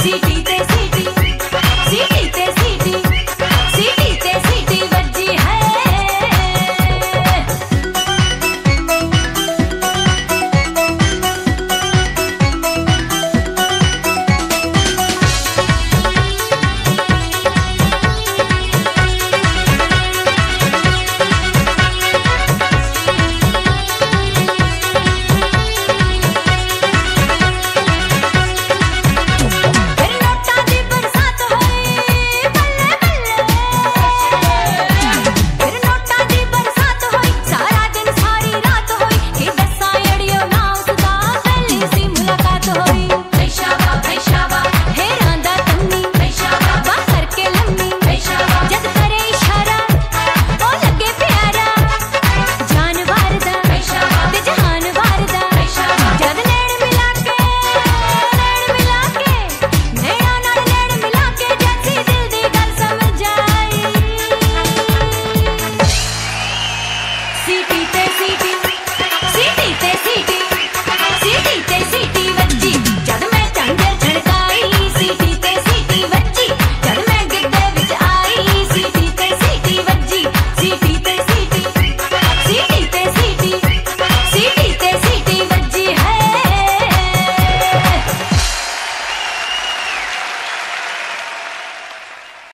See